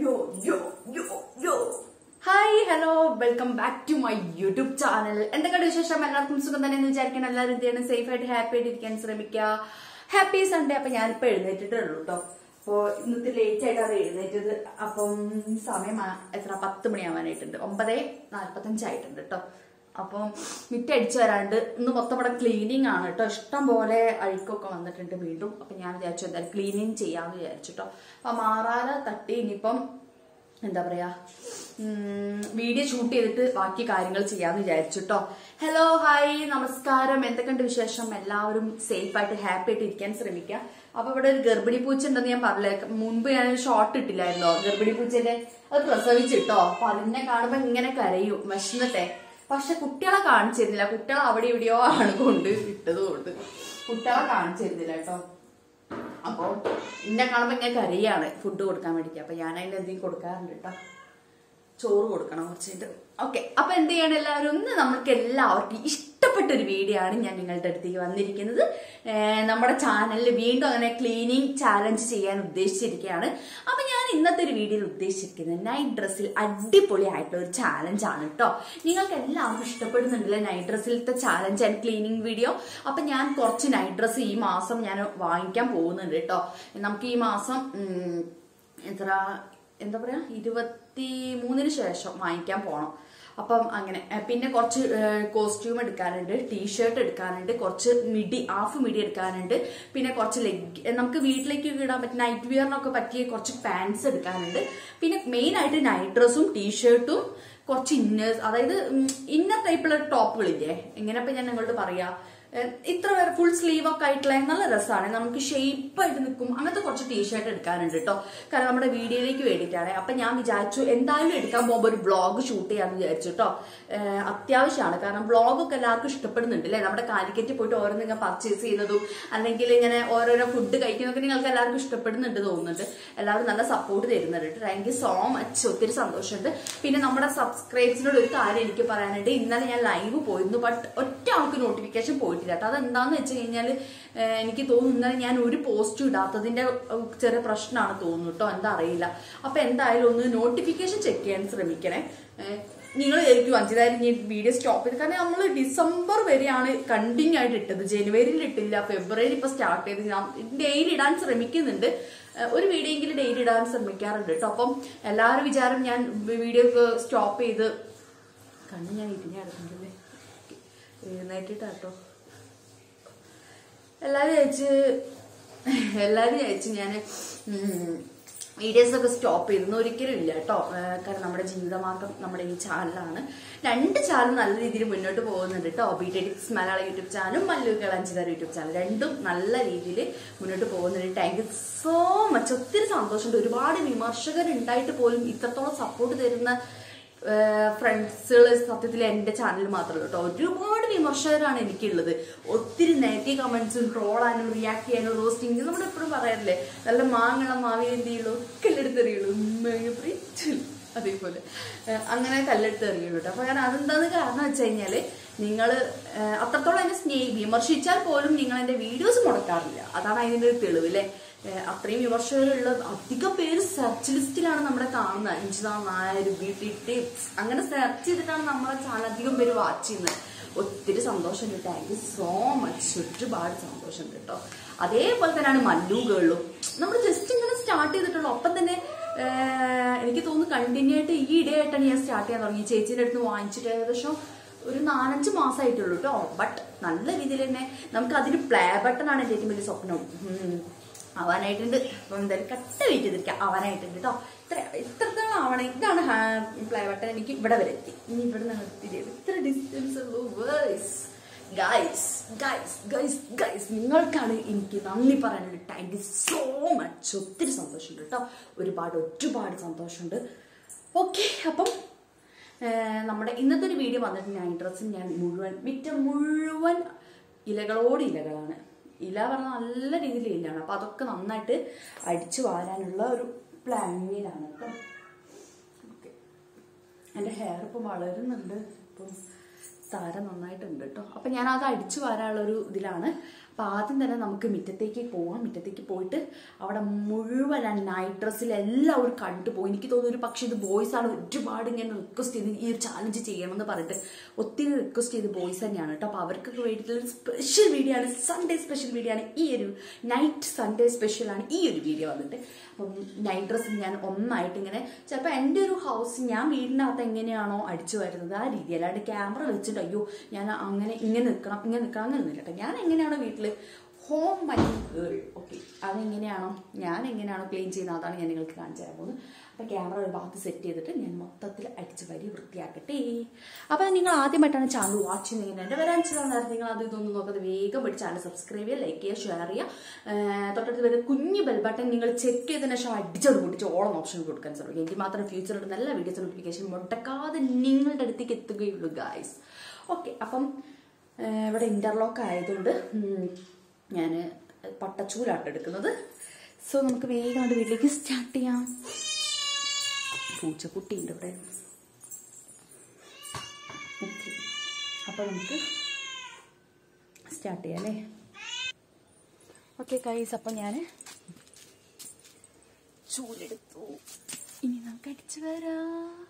Yo yo yo yo hi hello welcome back to my YouTube channel എന്തൊക്കെയാണ് വിശേഷം? എല്ലാവർക്കും സുഖം തന്നെ എന്ന് വിചാരിക്കണം എല്ലാവരും എന്ത് ചെയ്യണം? സേഫ് ആയിട്ട് ഹാപ്പി ആയിട്ട് ഇരിക്കാൻ ശ്രമിക്കുക. ഹാപ്പി സൺഡേ അപ്പൊ ഞാനിപ്പോ എഴുന്നേറ്റിട്ടേ ഉള്ളൂ കേട്ടോ അപ്പോ ഇന്നത്തെ ലേറ്റ് ആയിട്ടാണ് എഴുന്നേറ്റത്. അപ്പം സമയം എത്ര? പത്ത് മണിയാവാനായിട്ടുണ്ട്. ഒമ്പതേ നാൽപ്പത്തഞ്ചായിട്ടുണ്ട് കേട്ടോ അപ്പം മിറ്റടിച്ചു വരാണ്ട് ഇന്ന് മൊത്തം ഇവിടെ ക്ലീനിങ് ആണ് കേട്ടോ ഇഷ്ടം പോലെ അഴുക്കൊക്കെ വന്നിട്ടുണ്ട് വീണ്ടും. അപ്പൊ ഞാൻ വിചാരിച്ചു എന്തായാലും ക്ലീനിങ് ചെയ്യാന്ന് വിചാരിച്ചു കേട്ടോ അപ്പൊ മാറാല തട്ടി ഇനിയിപ്പം എന്താ പറയാ വീഡിയോ ഷൂട്ട് ചെയ്തിട്ട് ബാക്കി കാര്യങ്ങൾ ചെയ്യാന്ന് വിചാരിച്ചു കേട്ടോ ഹലോ ഹായ് നമസ്കാരം. എന്തൊക്കെയുണ്ട് വിശേഷം? എല്ലാവരും സേഫ് ആയിട്ട് ഹാപ്പി ആയിട്ട് ഇരിക്കാൻ ശ്രമിക്കുക അപ്പൊ ഇവിടെ ഒരു ഗർഭിണി പൂച്ച ഉണ്ടെന്ന് ഞാൻ പറഞ്ഞില്ല മുൻപ് ഞാൻ ഷോർട്ട് ഇട്ടില്ലായിരുന്നോ? ഗർഭിണി പൂച്ചന്റെ അത് പ്രസവിച്ചിട്ടോ? അപ്പൊ അതിനെ കാണുമ്പോ ഇങ്ങനെ കരയും വിശന്നിട്ടെ പക്ഷെ കുട്ടികളെ കാണിച്ചിരുന്നില്ല. കുട്ടികളെ അവിടെ എവിടെയോ ആണ് കൊണ്ട് ഇട്ടത് കൊണ്ട് കുട്ടികളെ കാണിച്ചിരുന്നില്ല കേട്ടോ. അപ്പൊ എന്നെ കാണുമ്പോ ഇങ്ങനെ കരയാണ് ഫുഡ് കൊടുക്കാൻ വേണ്ടിട്ട്. അപ്പൊ ഞാൻ അതിന്റെ എന്തെങ്കിലും കൊടുക്കാറുണ്ട് കേട്ടോ. ചോറ് കൊടുക്കണം കുറച്ചിട്ട് ഓക്കെ അപ്പൊ എന്ത് ചെയ്യണം എല്ലാവരും? ഒന്ന് നമ്മൾക്ക് എല്ലാവർക്കും ഇഷ്ടപ്പെട്ട ഒരു വീഡിയോ ആണ് ഞാൻ നിങ്ങളുടെ അടുത്തേക്ക് വന്നിരിക്കുന്നത്. നമ്മുടെ ചാനലിൽ വീണ്ടും അങ്ങനെ ക്ലീനിങ് ചാലഞ്ച് ചെയ്യാൻ ഉദ്ദേശിച്ചിരിക്കുകയാണ്. അപ്പൊ ഞാൻ ഇന്നത്തെ ഒരു വീഡിയോയിൽ ഉദ്ദേശിച്ചിരിക്കുന്നത് നൈറ്റ് ഡ്രസ്സിൽ അടിപൊളിയായിട്ടുള്ള ഒരു ചാലഞ്ച് ആണ് കേട്ടോ നിങ്ങൾക്ക് എല്ലാവർക്കും ഇഷ്ടപ്പെടുന്നുണ്ടല്ലേ നൈറ്റ് ഡ്രസ്സിലത്തെ ചാലഞ്ച് ആൻഡ് ക്ലീനിങ് വീഡിയോ അപ്പൊ ഞാൻ കുറച്ച് നൈറ്റ് ഡ്രസ്സ് ഈ മാസം ഞാൻ വാങ്ങിക്കാൻ പോകുന്നുണ്ട് കേട്ടോ നമുക്ക് ഈ മാസം എത്ര എന്താ പറയാ ഇരുപത്തി മൂന്നിന് ശേഷം വാങ്ങിക്കാൻ പോണം. അപ്പം അങ്ങനെ പിന്നെ കുറച്ച് കോസ്റ്റ്യൂം എടുക്കാനുണ്ട് ടീഷർട്ട് എടുക്കാനുണ്ട് കുറച്ച് മിഡി ഹാഫ് മിഡി എടുക്കാനുണ്ട് പിന്നെ കുറച്ച് ലെഗ് നമുക്ക് വീട്ടിലേക്ക് ഇടാൻ പറ്റുന്ന നൈറ്റ് വിയറിനൊക്കെ പറ്റിയ കുറച്ച് പാൻസ് എടുക്കാനുണ്ട്. പിന്നെ മെയിൻ ആയിട്ട് നൈറ്റ് ഡ്രസ്സും ടീഷർട്ടും കുറച്ച് ഇന്നേഴ്സ് അതായത് ഇന്നർ ടൈപ്പുള്ള ടോപ്പുകളില്ലേ എങ്ങനെ ഇപ്പൊ ഞാൻ നിങ്ങളോട് പറയാ? ഇത്ര വരെ ഫുൾ സ്ലീവ് ഒക്കെ ആയിട്ടുള്ള നല്ല രസമാണ് നമുക്ക് ഷേപ്പ് ആയിട്ട് നിൽക്കും. അങ്ങനത്തെ കുറച്ച് ടീഷർട്ട് എടുക്കാനുണ്ട് കേട്ടോ കാരണം നമ്മുടെ വീഡിയോയിലേക്ക് വേണ്ടിയിട്ടാണ്. അപ്പൊ ഞാൻ വിചാരിച്ചു എന്തായാലും എടുക്കാൻ പോകുമ്പോൾ ഒരു വ്ളോഗ് ഷൂട്ട് ചെയ്യാന്ന് വിചാരിച്ചു കേട്ടോ അത്യാവശ്യമാണ്. കാരണം വ്ളോഗൊക്കെ എല്ലാവർക്കും ഇഷ്ടപ്പെടുന്നുണ്ട് അല്ലേ നമ്മുടെ കാലിക്കറ്റ് പോയിട്ട് ഓരോന്ന് ഇങ്ങനെ പർച്ചേസ് ചെയ്യുന്നതും അല്ലെങ്കിൽ ഇങ്ങനെ ഓരോരോ ഫുഡ് കഴിക്കുന്നതൊക്കെ നിങ്ങൾക്ക് എല്ലാവർക്കും ഇഷ്ടപ്പെടുന്നുണ്ട് തോന്നുന്നുണ്ട്. എല്ലാവരും നല്ല സപ്പോർട്ട് തരുന്നുണ്ട് താങ്ക് യു സോ മച്ച് ഒത്തിരി സന്തോഷമുണ്ട്. പിന്നെ നമ്മുടെ സബ്സ്ക്രൈബേഴ്സിനോട് ഒരു കാര്യം എനിക്ക് പറയാനുണ്ട്. ഇന്നലെ ഞാൻ ലൈവ് പോയിരുന്നു ബട്ട് ഒറ്റ ആൾക്ക് നോട്ടിഫിക്കേഷൻ പോയിട്ടില്ല. കേട്ടോ അതെന്താന്ന് വെച്ച് കഴിഞ്ഞാൽ എനിക്ക് തോന്നുന്നു ഞാൻ ഒരു പോസ്റ്റ് ഇടാത്തതിന്റെ ചെറിയ പ്രശ്നമാണ് തോന്നുന്നു കേട്ടോ എന്താ അറിയില്ല. അപ്പൊ എന്തായാലും ഒന്ന് നോട്ടിഫിക്കേഷൻ ചെക്ക് ചെയ്യാൻ ശ്രമിക്കണേ. നിങ്ങൾ ശരിക്കും അഞ്ചിതായാലും ഈ വീഡിയോ സ്റ്റോപ്പ് ചെയ്ത്. കാരണം നമ്മൾ ഡിസംബർ വരെയാണ് കണ്ടിന്യൂ ആയിട്ട് ഇട്ടത്. ജനുവരിയിൽ ഇട്ടില്ല ഫെബ്രുവരി ഇപ്പൊ സ്റ്റാർട്ട് ചെയ്ത്. ഞാൻ ഡെയിലി ഇടാൻ ശ്രമിക്കുന്നുണ്ട്. ഒരു വീഡിയോ എങ്കിലും ഡെയിലി ഇടാൻ ശ്രമിക്കാറുണ്ട് കേട്ടോ അപ്പം എല്ലാവരും വിചാരം ഞാൻ വീഡിയോ സ്റ്റോപ്പ് ചെയ്ത് കണ്ണ് ഞാൻ ഇരിഞ്ഞ കിടക്കുന്നില്ലേ? എഴുന്നേറ്റിട്ടാട്ടോ എല്ലാരും അയച്ച് എല്ലാവരും അയച്ച് ഞാൻ വീഡിയോസ് ഒക്കെ സ്റ്റോപ്പ് ചെയ്തെന്ന് ഒരിക്കലും ഇല്ല കേട്ടോ. കാരണം നമ്മുടെ ജീവിതമാർഗം നമ്മുടെ ഈ ചാനലാണ്. രണ്ട് ചാനൽ നല്ല രീതിയിൽ മുന്നോട്ട് പോകുന്നുണ്ട് കേട്ടോ. ബി ടെഡിക്സ് മലയാള യൂട്യൂബ് ചാനലും മല്ലു കളഞ്ചിതാർ യൂട്യൂബ് ചാനൽ. രണ്ടും നല്ല രീതിയിൽ മുന്നോട്ട് പോകുന്നുണ്ട്. താങ്ക് യു സോ മച്ച് ഒത്തിരി സന്തോഷമുണ്ട്. ഒരുപാട് വിമർശകരുണ്ടായിട്ട് പോലും ഇത്രത്തോളം സപ്പോർട്ട് തരുന്ന ഫ്രണ്ട്സുകൾ സത്യത്തിൽ എന്റെ ചാനൽ മാത്രമല്ല കേട്ടോ. ഒരുപാട് വിമർശകരാണ് എനിക്കുള്ളത്. ഒത്തിരി നെഗറ്റീവ് കമന്റ്സും ട്രോളാനും റിയാക്ട് ചെയ്യാനും റോസ്റ്റിംഗ് നമ്മൾ എപ്പോഴും പറയാറില്ലേ? നല്ല മാങ്ങളം മാവി എന്ത് ചെയ്യുള്ളൂ കല്ലെടുത്തെറിയുള്ളൂ അതേപോലെ. അങ്ങനെ കല്ലെടുത്ത് എറിയുള്ളൂ കേട്ടോ. അപ്പൊ ഞാൻ അതെന്താന്ന് കാരണം വെച്ച് കഴിഞ്ഞാൽ നിങ്ങൾ അത്രത്തോളം എന്നെ സ്നേഹി വിമർശിച്ചാൽ പോലും നിങ്ങൾ എന്റെ വീഡിയോസ് മുടക്കാറില്ല. അതാണ് അതിന്റെ ഒരു തെളിവ് അല്ലേ അത്രയും വിമർശകരുള്ള അധിക പേര് സെർച്ച് ലിസ്റ്റിലാണ് നമ്മളെ കാണുന്നത്. Anchitha Nair beauty tips. അങ്ങനെ സെർച്ച് ചെയ്തിട്ടാണ് നമ്മളെ ചാനൽ അധികം പേര് വാച്ച് ചെയ്യുന്നത്. ഒത്തിരി സന്തോഷമുണ്ട്. താങ്ക് യു സോ മച്ച് ഒരുപാട് സന്തോഷമുണ്ട് കേട്ടോ. അതേപോലെ തന്നെയാണ് മല്ലു ഗേളും നമ്മൾ ജസ്റ്റ് ഇങ്ങനെ സ്റ്റാർട്ട് ചെയ്തിട്ടുള്ളൂ. ഒപ്പം തന്നെ എനിക്ക് തോന്നുന്നു കണ്ടിന്യൂ ആയിട്ട് ഈ ഇടേ ആയിട്ടാണ് ഞാൻ സ്റ്റാർട്ട് ചെയ്യാൻ തുടങ്ങി ചേച്ചീന്റെ അടുത്ത് വാങ്ങിച്ചിട്ട് ഏകദേശം ഒരു നാലഞ്ച് മാസമായിട്ടുള്ളൂ കേട്ടോ. ബട്ട് നല്ല രീതിയിൽ തന്നെ നമുക്ക് അതിന് പ്ലേ ബട്ടൺ ആണ് എന്റെ ഏറ്റവും വലിയ സ്വപ്നം. ആവാനായിട്ടുണ്ട്. അപ്പം എന്തായാലും കട്ട വെയിറ്റ് ചെയ്തിരിക്കുക ആവാനായിട്ടുണ്ട് കേട്ടോ ഇത്ര ഇത്രത്തോളം ആവണം ഇതാണ് പ്ലേ ബട്ടൺ എനിക്ക് ഇവിടെ വരെ എത്തി. ഇനി ഇവിടെ നിന്ന് എത്തിയത് ഇത്ര ഡിസ്റ്റൻസ് ഉള്ളൂ. വേഴ്സ് ഗൈസ് ഗൈസ് ഗൈസ് ഗൈസ് നിങ്ങൾക്കാണ് എനിക്ക് നന്ദി പറയാനുള്ളത് താങ്ക് യു സോ മച്ച് ഒത്തിരി സന്തോഷമുണ്ട് കേട്ടോ ഒരുപാട് ഒരുപാട് സന്തോഷമുണ്ട്. ഓക്കെ അപ്പം നമ്മുടെ ഇന്നത്തെ ഒരു വീഡിയോ വന്നിട്ട് ഞാൻ ഡ്രസ്സിൽ ഞാൻ മുഴുവൻ മിറ്റ മുഴുവൻ ഇലകളോട് ഇലകളാണ്. ഇല പറഞ്ഞാൽ നല്ല രീതിയിൽ ഇല്ലാണ് അപ്പൊ അതൊക്കെ നന്നായിട്ട് അടിച്ചു വാരാനുള്ള ഒരു പ്ലാനിങ്ങിലാണ് കേട്ടോ ഓക്കെ എന്റെ ഹെയർ ഇപ്പം വളരുന്നുണ്ട്. ഇപ്പം താരം നന്നായിട്ടുണ്ട് കേട്ടോ അപ്പൊ ഞാൻ അത് അടിച്ചു വരാനുള്ള ഒരു ഇതിലാണ്. അപ്പോൾ ആദ്യം തന്നെ നമുക്ക് മുറ്റത്തേക്ക് പോവാം. മുറ്റത്തേക്ക് പോയിട്ട് അവിടെ മുഴുവൻ ആ നൈറ്റ് ഡ്രസ്സിലെല്ലാം അവർ കണ്ടു പോയി എനിക്ക് തോന്നുന്നു ഒരു പക്ഷേ ഇത് ബോയ്സ് ആണ് ഒരുപാട് ഇങ്ങനെ റിക്വസ്റ്റ് ചെയ്ത് ഈ ഒരു ചാലഞ്ച് ചെയ്യണമെന്ന് പറഞ്ഞിട്ട് ഒത്തിരി റിക്വസ്റ്റ് ചെയ്ത് ബോയ്സ് തന്നെയാണ് കേട്ടോ. അപ്പോൾ അവർക്കൊക്കെ വേണ്ടിയിട്ടുള്ള സ്പെഷ്യൽ വീഡിയോ ആണ്. സൺഡേ സ്പെഷ്യൽ വീഡിയോ ആണ്. ഈ ഒരു നൈറ്റ് സൺഡേ സ്പെഷ്യൽ ആണ് ഈ ഒരു വീഡിയോ വന്നിട്ട്. അപ്പം നൈറ്റ് ഡ്രസ്സ് ഞാൻ ഒന്നായിട്ട് ഇങ്ങനെ ചിലപ്പോൾ എന്റെ ഒരു ഹൗസ് ഞാൻ വീടിനകത്ത് എങ്ങനെയാണോ അടിച്ചു വരുന്നത് ആ രീതി അല്ലാണ്ട് ക്യാമറ വെച്ചിട്ട് അയ്യോ ഞാൻ അങ്ങനെ ഇങ്ങനെ നിൽക്കണം ഇങ്ങനെ നിൽക്കണം അങ്ങനെ കേട്ടോ. ഞാൻ എങ്ങനെയാണോ വീട്ടിൽ ഹോം മൈ ഗേൾ ഓക്കെ അതെങ്ങനെയാണോ? ഞാൻ എങ്ങനെയാണോ ക്ലീൻ ചെയ്യുന്നത്? അതാണ് ഞാൻ നിങ്ങൾക്ക് കാണിച്ചു തരാൻ പോകുന്നത്. അപ്പോൾ ക്യാമറ ഒരു ഭാഗത്ത് സെറ്റ് ചെയ്തിട്ട് ഞാൻ മൊത്തത്തിൽ അടിച്ച് വരി വൃത്തിയാക്കട്ടെ. അപ്പോൾ നിങ്ങൾ ആദ്യമായിട്ടാണ് ചാനൽ വാച്ച് ചെയ്യുന്നത് എന്റെ വരാൻ ചാനൽ നിങ്ങൾ അത് ഇതൊന്നും നോക്കാതെ വേഗം പോയി ചാനൽ സബ്സ്ക്രൈബ് ചെയ്യുക ലൈക്ക് ചെയ്യുക ഷെയർ ചെയ്യുക. തൊട്ടടുത്ത് വരുന്ന കുഞ്ഞ് ബെൽ ബട്ടൺ നിങ്ങൾ ചെക്ക് ചെയ്തതിന് ശേഷം അടിച്ചത് പൊട്ടിച്ച് ഓളം ഓപ്ഷൻ കൊടുക്കാൻ ശ്രമിക്കും എങ്കിൽ മാത്രം ഫ്യൂച്ചറിൽ നല്ല വീഡിയോസ് നോട്ടിഫിക്കേഷൻ മുടക്കാതെ നിങ്ങളുടെ അടുത്തേക്ക് എത്തുകയുള്ളൂ ഗായ്സ് ഓക്കെ അപ്പം ഇവിടെ ഇന്റർലോക്ക് ആയതുകൊണ്ട് ഞാൻ പട്ടച്ചൂലാണ് എടുക്കുന്നത്. സോ നമുക്ക് വേഗം കൊണ്ട് വീട്ടിലേക്ക് സ്റ്റാർട്ട് ചെയ്യാം. പൂച്ചക്കുട്ടിയുണ്ട് ഇവിടെ. അപ്പോൾ നമുക്ക് സ്റ്റാർട്ട് ചെയ്യാം അല്ലേ? ഓക്കെ കൈസ് അപ്പം ഞാൻ ചൂലെടുത്തു. ഇനി നമുക്ക് അടിച്ചു വരാം.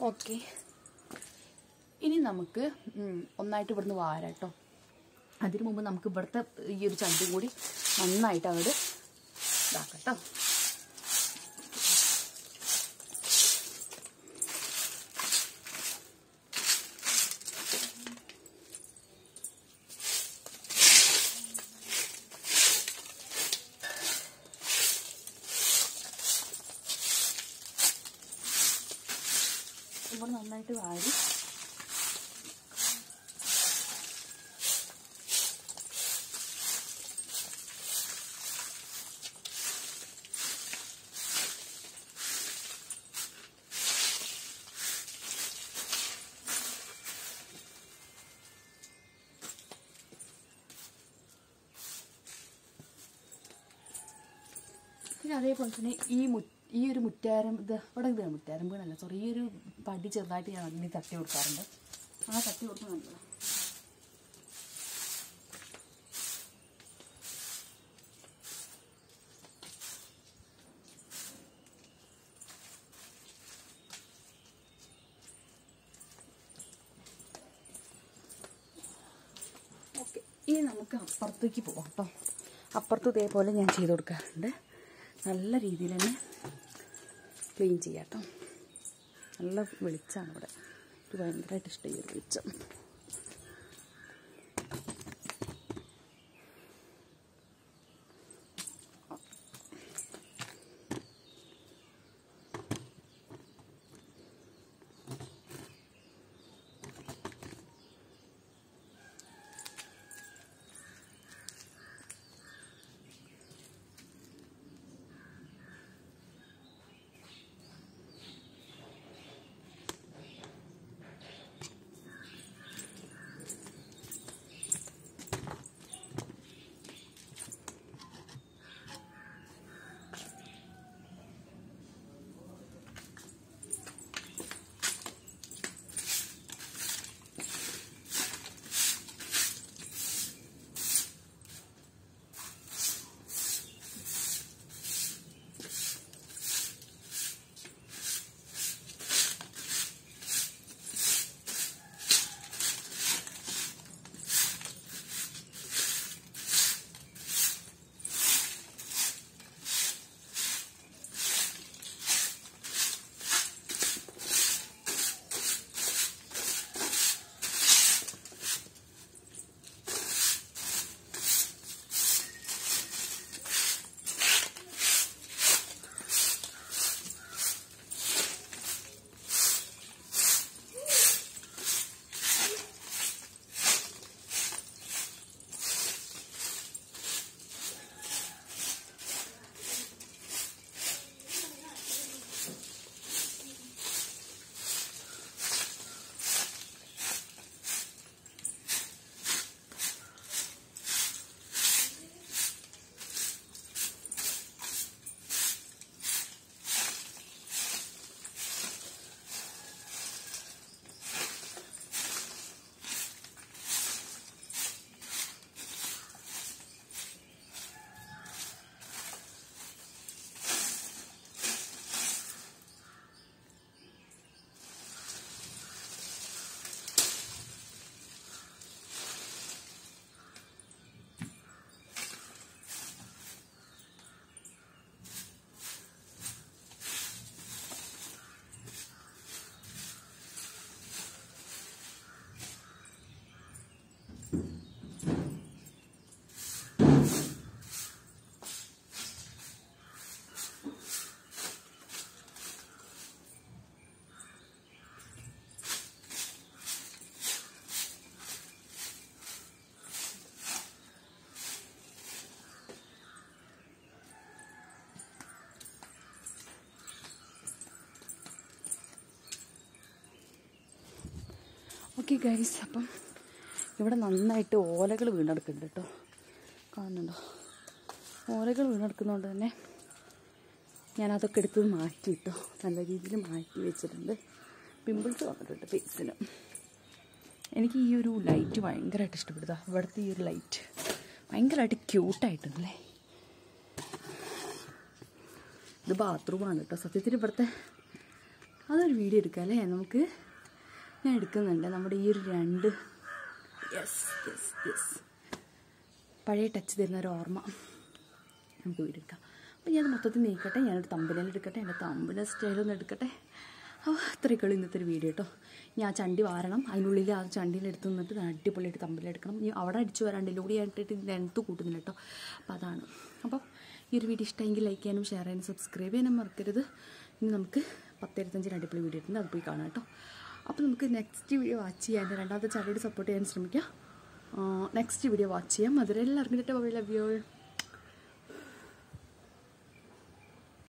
ഓക്കെ. ഇനി നമുക്ക് ഒന്നായിട്ട് ഇവിടുന്ന് വാരാം കേട്ടോ അതിനു മുമ്പ് നമുക്ക് ഇവിടുത്തെ ഈ ഒരു ചണ്ടും കൂടി നന്നായിട്ട് അവിടെ ഇതാക്കാം കേട്ടോ ഇവിടെ നന്നായിട്ട് വാരി. പിന്നെ അതേപോലെ തന്നെ ഈ മു ഈ ഒരു മുറ്റാരം ഇത് ഇവിടെ ഇത് മുറ്റാരം വീണല്ല. സോറി ഈ ഒരു പടി ചെറുതായിട്ട് ഞാൻ അതിന് തട്ടി കൊടുക്കാറുണ്ട്. ആ തട്ടി കൊടുക്കുന്നത് നല്ലതാണ് ഇനി നമുക്ക് അപ്പുറത്തേക്ക് പോകാം കേട്ടോ. അപ്പുറത്ത് ഇതേപോലെ ഞാൻ ചെയ്ത് കൊടുക്കാറുണ്ട്. നല്ല രീതിയിൽ തന്നെ ക്ലീൻ ചെയ്യാം കേട്ടോ. നല്ല വെളിച്ചമാണ് ഇവിടെ. എനിക്ക് ഭയങ്കരമായിട്ട് ഇഷ്ടമായി ഒരു വെളിച്ചം. ഓക്കെ ഗൈസ് അപ്പം ഇവിടെ നന്നായിട്ട് ഓലകൾ വീണെടുക്കുന്നുണ്ട് കേട്ടോ. കാണുന്നുണ്ടോ? ഓലകൾ വീണെടുക്കുന്നതുകൊണ്ട് തന്നെ ഞാനതൊക്കെ എടുത്ത് മാറ്റി ഇട്ടോ. നല്ല രീതിയിൽ മാറ്റി വെച്ചിട്ടുണ്ട്. പിമ്പിൾസ് വന്നിട്ടുണ്ട് ഫേസിന് എനിക്ക് ഈ ഒരു ലൈറ്റ് ഭയങ്കരമായിട്ട് ഇഷ്ടപ്പെടുക ഇവിടുത്തെ ഈ ഒരു ലൈറ്റ് ഭയങ്കരമായിട്ട് ക്യൂട്ടായിട്ടുണ്ടല്ലേ ഇത് ബാത്റൂമാണ് കേട്ടോ. സത്യത്തിൽ ഇവിടുത്തെ അതൊരു വീഡിയോ എടുക്കാം അല്ലേ? നമുക്ക് ഞാൻ എടുക്കുന്നുണ്ട്. നമ്മുടെ ഈ ഒരു രണ്ട് യെസ് യെസ് യെസ് പഴയ ടച്ച് തരുന്ന ഒരു ഓർമ്മ നമുക്ക് വീടെടുക്കാം. എടുക്കാം അപ്പം ഞാൻ മൊത്തത്തിൽ നീക്കട്ടെ. ഞാനൊരു തമ്പിലേൽ എടുക്കട്ടെ. എന്റെ തമ്പിലെ സ്റ്റൈലൊന്നും എടുക്കട്ടെ. അപ്പോൾ അത്രയൊക്കെയുള്ളൂ ഇന്നത്തെ ഒരു വീഡിയോ കേട്ടോ ഞാൻ ആ ചണ്ടി വാരണം. അതിനുള്ളിൽ ആ ചണ്ടിയിൽ എടുത്ത് നിന്നിട്ട് അടിപൊളിയായിട്ട് തമ്പിലെടുക്കണം ഇനി അവിടെ അടിച്ചു വരാണ്ട് ഇതിലൂടെ ആയിട്ടിട്ട് ലെങ്ത്ത് കൂട്ടുന്നില്ല കേട്ടോ അപ്പോൾ അതാണ്. അപ്പോൾ ഈ ഒരു വീഡിയോ ഇഷ്ടമെങ്കിൽ ലൈക്ക് ചെയ്യാനും ഷെയർ ചെയ്യാനും സബ്സ്ക്രൈബ് ചെയ്യാനും മറക്കരുത്. ഇനി നമുക്ക് പത്തിരുപത്തഞ്ചിന് അടിപൊളി വീഡിയോ ഇട്ടുണ്ട് അത് പോയി കാണാം കേട്ടോ അപ്പോൾ നമുക്ക് നെക്സ്റ്റ് വീഡിയോ വാച്ച് ചെയ്യാം. എന്റെ രണ്ടാമത്തെ ചാനലോട് സപ്പോർട്ട് ചെയ്യാൻ ശ്രമിക്കാം. നെക്സ്റ്റ് വീഡിയോ വാച്ച് ചെയ്യാം. അതുവരെ എല്ലാവർക്കും ലവ് യു